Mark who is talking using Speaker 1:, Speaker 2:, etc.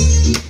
Speaker 1: Música